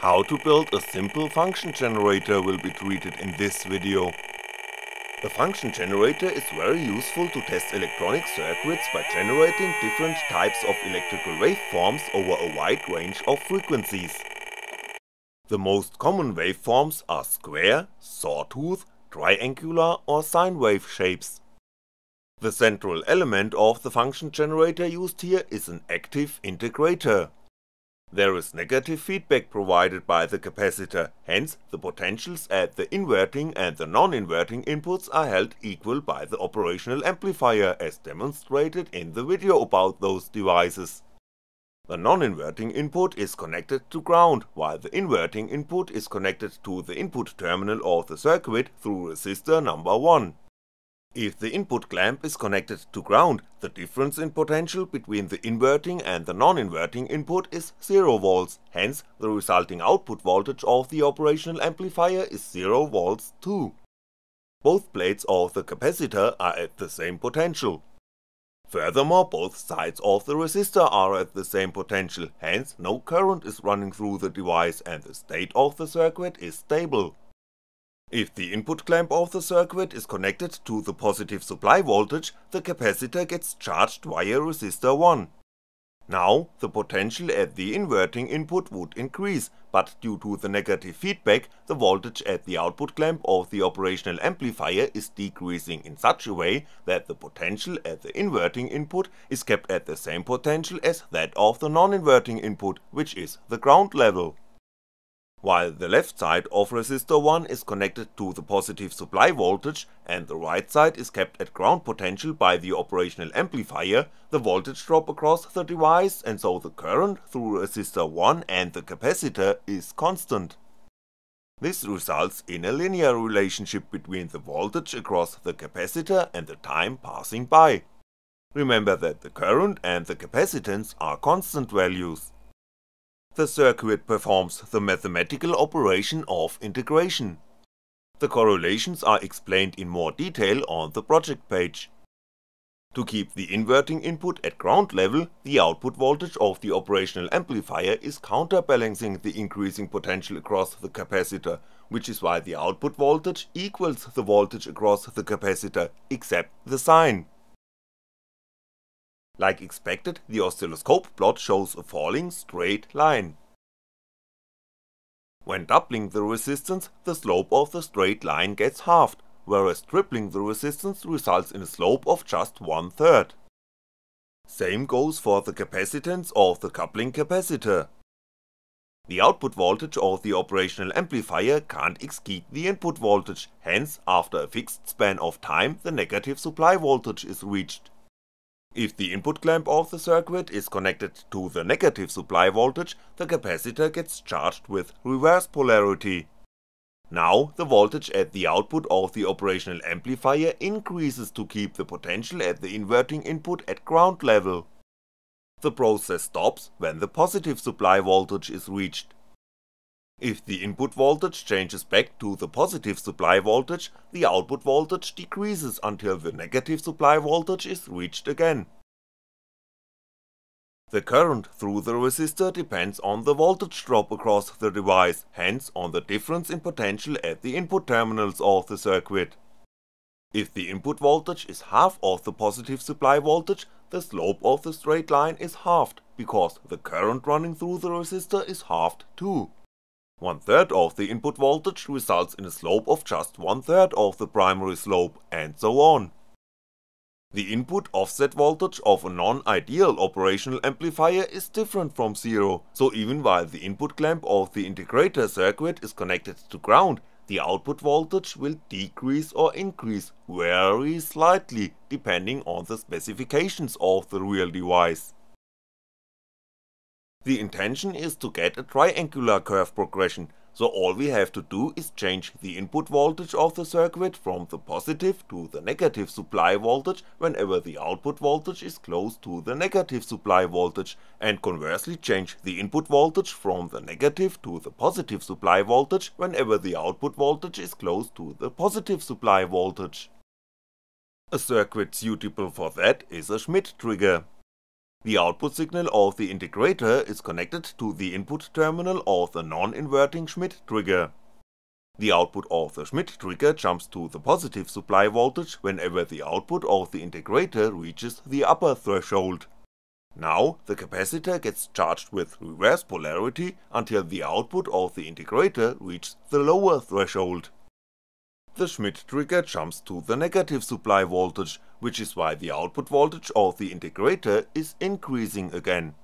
How to build a simple function generator will be treated in this video. The function generator is very useful to test electronic circuits by generating different types of electrical waveforms over a wide range of frequencies. The most common waveforms are square, sawtooth, triangular or sine wave shapes. The central element of the function generator used here is an active integrator. There is negative feedback provided by the capacitor, hence the potentials at the inverting and the non-inverting inputs are held equal by the operational amplifier as demonstrated in the video about those devices. The non-inverting input is connected to ground, while the inverting input is connected to the input terminal of the circuit through resistor number 1. If the input clamp is connected to ground, the difference in potential between the inverting and the non-inverting input is 0V, hence the resulting output voltage of the operational amplifier is 0V too. Both plates of the capacitor are at the same potential. Furthermore, both sides of the resistor are at the same potential, hence no current is running through the device and the state of the circuit is stable. If the input clamp of the circuit is connected to the positive supply voltage, the capacitor gets charged via resistor 1. Now, the potential at the inverting input would increase, but due to the negative feedback, the voltage at the output clamp of the operational amplifier is decreasing in such a way that the potential at the inverting input is kept at the same potential as that of the non-inverting input, which is the ground level. While the left side of resistor 1 is connected to the positive supply voltage and the right side is kept at ground potential by the operational amplifier, the voltage drop across the device and so the current through resistor 1 and the capacitor is constant. This results in a linear relationship between the voltage across the capacitor and the time passing by. Remember that the current and the capacitance are constant values the circuit performs the mathematical operation of integration. The correlations are explained in more detail on the project page. To keep the inverting input at ground level, the output voltage of the operational amplifier is counterbalancing the increasing potential across the capacitor, which is why the output voltage equals the voltage across the capacitor, except the sign. Like expected, the oscilloscope plot shows a falling straight line. When doubling the resistance, the slope of the straight line gets halved, whereas tripling the resistance results in a slope of just one third. Same goes for the capacitance of the coupling capacitor. The output voltage of the operational amplifier can't exceed the input voltage, hence after a fixed span of time the negative supply voltage is reached. If the input clamp of the circuit is connected to the negative supply voltage, the capacitor gets charged with reverse polarity. Now the voltage at the output of the operational amplifier increases to keep the potential at the inverting input at ground level. The process stops when the positive supply voltage is reached. If the input voltage changes back to the positive supply voltage, the output voltage decreases until the negative supply voltage is reached again. The current through the resistor depends on the voltage drop across the device, hence on the difference in potential at the input terminals of the circuit. If the input voltage is half of the positive supply voltage, the slope of the straight line is halved, because the current running through the resistor is halved too. One third of the input voltage results in a slope of just one third of the primary slope, and so on. The input offset voltage of a non-ideal operational amplifier is different from zero, so even while the input clamp of the integrator circuit is connected to ground, the output voltage will decrease or increase very slightly depending on the specifications of the real device. The intention is to get a triangular curve progression, so all we have to do is change the input voltage of the circuit from the positive to the negative supply voltage whenever the output voltage is close to the negative supply voltage, and conversely change the input voltage from the negative to the positive supply voltage whenever the output voltage is close to the positive supply voltage. A circuit suitable for that is a Schmitt trigger. The output signal of the integrator is connected to the input terminal of the non-inverting Schmitt trigger. The output of the Schmitt trigger jumps to the positive supply voltage whenever the output of the integrator reaches the upper threshold. Now the capacitor gets charged with reverse polarity until the output of the integrator reaches the lower threshold. The Schmitt trigger jumps to the negative supply voltage, which is why the output voltage of the integrator is increasing again.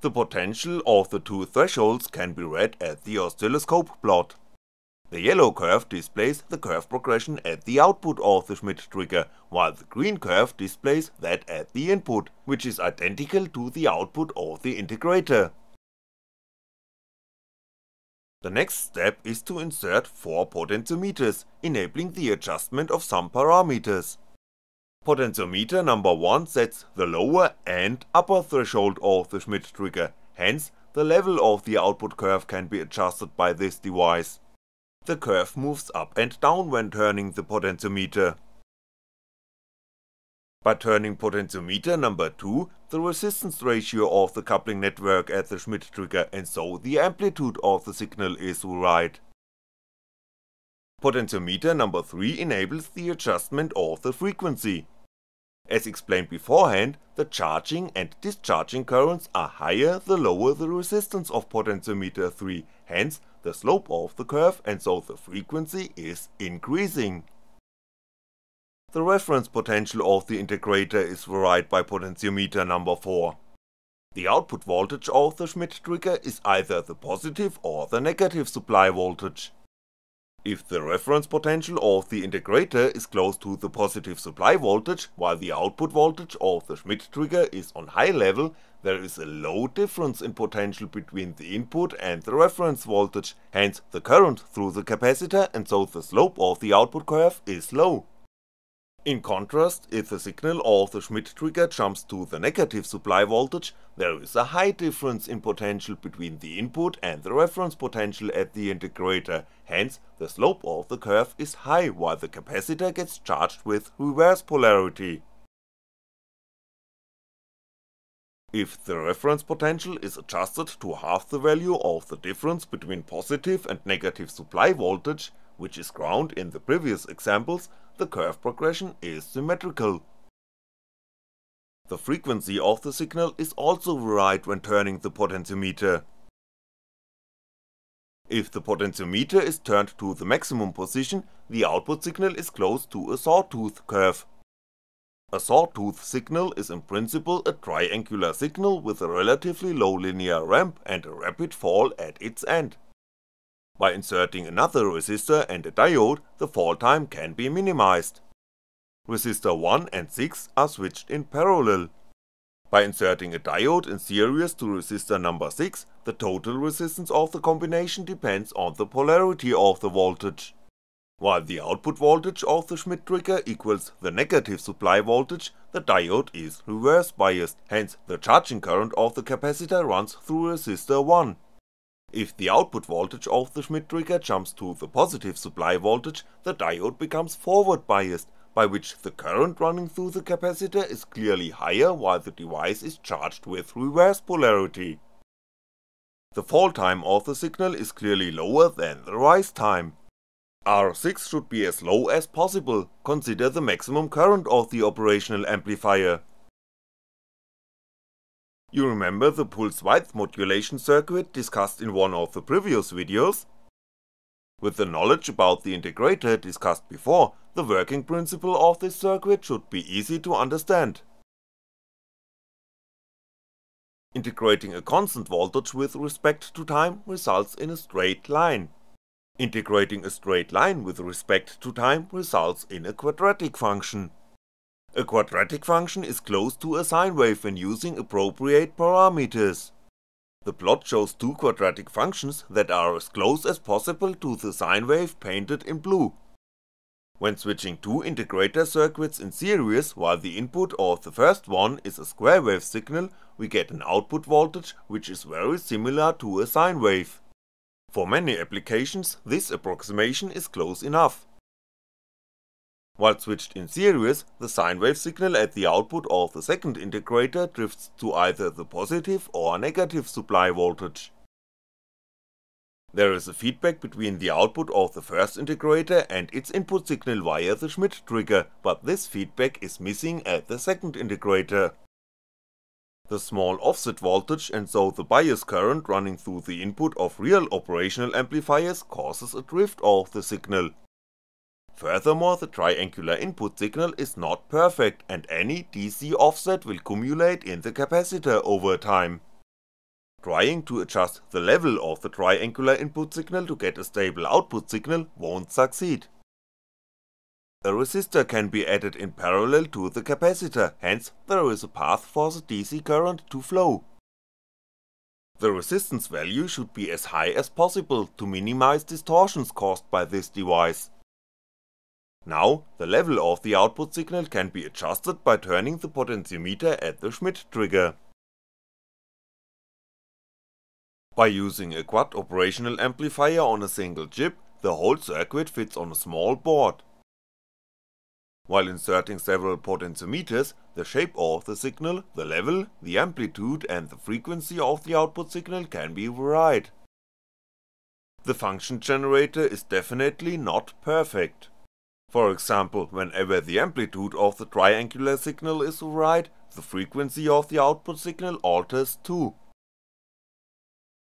The potential of the two thresholds can be read at the oscilloscope plot. The yellow curve displays the curve progression at the output of the Schmitt trigger, while the green curve displays that at the input, which is identical to the output of the integrator. The next step is to insert 4 potentiometers, enabling the adjustment of some parameters. Potentiometer number 1 sets the lower and upper threshold of the Schmitt trigger, hence the level of the output curve can be adjusted by this device. The curve moves up and down when turning the potentiometer. By turning potentiometer number 2, the resistance ratio of the coupling network at the Schmitt trigger and so the amplitude of the signal is right. Potentiometer number 3 enables the adjustment of the frequency. As explained beforehand, the charging and discharging currents are higher the lower the resistance of potentiometer 3, hence the slope of the curve and so the frequency is increasing. The reference potential of the integrator is varied by potentiometer number 4. The output voltage of the Schmitt trigger is either the positive or the negative supply voltage. If the reference potential of the integrator is close to the positive supply voltage while the output voltage of the Schmitt trigger is on high level, there is a low difference in potential between the input and the reference voltage, hence the current through the capacitor and so the slope of the output curve is low. In contrast, if the signal of the Schmitt trigger jumps to the negative supply voltage, there is a high difference in potential between the input and the reference potential at the integrator, hence the slope of the curve is high while the capacitor gets charged with reverse polarity. If the reference potential is adjusted to half the value of the difference between positive and negative supply voltage, which is ground in the previous examples, the curve progression is symmetrical. The frequency of the signal is also varied when turning the potentiometer. If the potentiometer is turned to the maximum position, the output signal is close to a sawtooth curve. A sawtooth signal is in principle a triangular signal with a relatively low linear ramp and a rapid fall at its end. By inserting another resistor and a diode, the fall time can be minimized. Resistor 1 and 6 are switched in parallel. By inserting a diode in series to resistor number 6, the total resistance of the combination depends on the polarity of the voltage. While the output voltage of the Schmitt trigger equals the negative supply voltage, the diode is reverse biased, hence the charging current of the capacitor runs through resistor 1. If the output voltage of the Schmitt trigger jumps to the positive supply voltage, the diode becomes forward biased, by which the current running through the capacitor is clearly higher while the device is charged with reverse polarity. The fall time of the signal is clearly lower than the rise time. R6 should be as low as possible, consider the maximum current of the operational amplifier. You remember the pulse width modulation circuit discussed in one of the previous videos? With the knowledge about the integrator discussed before, the working principle of this circuit should be easy to understand. Integrating a constant voltage with respect to time results in a straight line. Integrating a straight line with respect to time results in a quadratic function. A quadratic function is close to a sine wave when using appropriate parameters. The plot shows two quadratic functions that are as close as possible to the sine wave painted in blue. When switching two integrator circuits in series while the input of the first one is a square wave signal, we get an output voltage which is very similar to a sine wave. For many applications this approximation is close enough. While switched in series, the sine wave signal at the output of the second integrator drifts to either the positive or negative supply voltage. There is a feedback between the output of the first integrator and its input signal via the Schmitt trigger, but this feedback is missing at the second integrator. The small offset voltage and so the bias current running through the input of real operational amplifiers causes a drift of the signal. Furthermore the triangular input signal is not perfect and any DC offset will cumulate in the capacitor over time. Trying to adjust the level of the triangular input signal to get a stable output signal won't succeed. A resistor can be added in parallel to the capacitor, hence there is a path for the DC current to flow. The resistance value should be as high as possible to minimize distortions caused by this device. Now, the level of the output signal can be adjusted by turning the potentiometer at the Schmitt trigger. By using a quad operational amplifier on a single chip, the whole circuit fits on a small board. While inserting several potentiometers, the shape of the signal, the level, the amplitude and the frequency of the output signal can be varied. The function generator is definitely not perfect. For example, whenever the amplitude of the triangular signal is right, the frequency of the output signal alters too.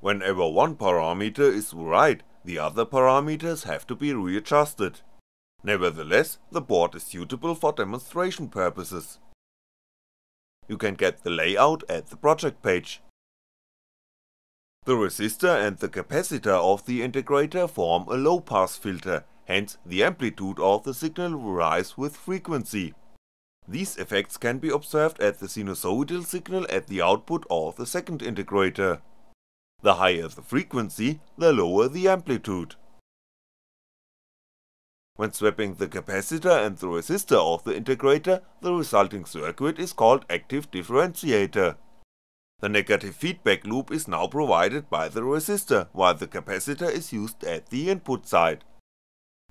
Whenever one parameter is right, the other parameters have to be readjusted. Nevertheless, the board is suitable for demonstration purposes. You can get the layout at the project page. The resistor and the capacitor of the integrator form a low pass filter, hence the amplitude of the signal varies with frequency. These effects can be observed at the sinusoidal signal at the output of the second integrator. The higher the frequency, the lower the amplitude. When swapping the capacitor and the resistor of the integrator, the resulting circuit is called active differentiator. The negative feedback loop is now provided by the resistor, while the capacitor is used at the input side.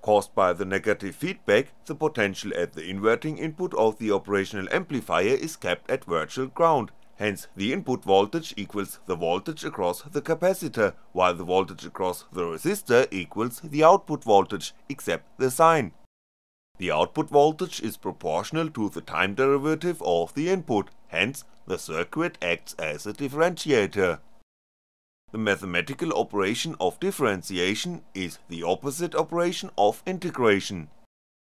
Caused by the negative feedback, the potential at the inverting input of the operational amplifier is kept at virtual ground, hence the input voltage equals the voltage across the capacitor, while the voltage across the resistor equals the output voltage, except the sign. The output voltage is proportional to the time derivative of the input, hence the circuit acts as a differentiator. The mathematical operation of differentiation is the opposite operation of integration.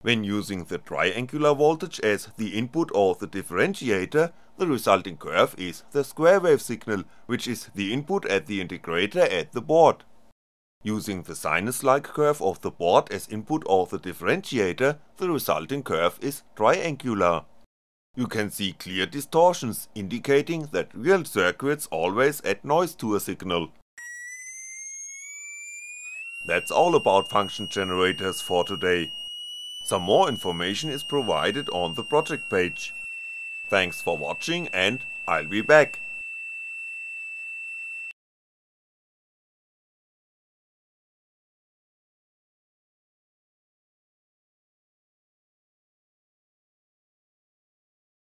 When using the triangular voltage as the input of the differentiator, the resulting curve is the square wave signal, which is the input at the integrator at the board. Using the sinus-like curve of the board as input of the differentiator, the resulting curve is triangular. You can see clear distortions, indicating that real circuits always add noise to a signal. That's all about function generators for today. Some more information is provided on the project page. Thanks for watching and I'll be back.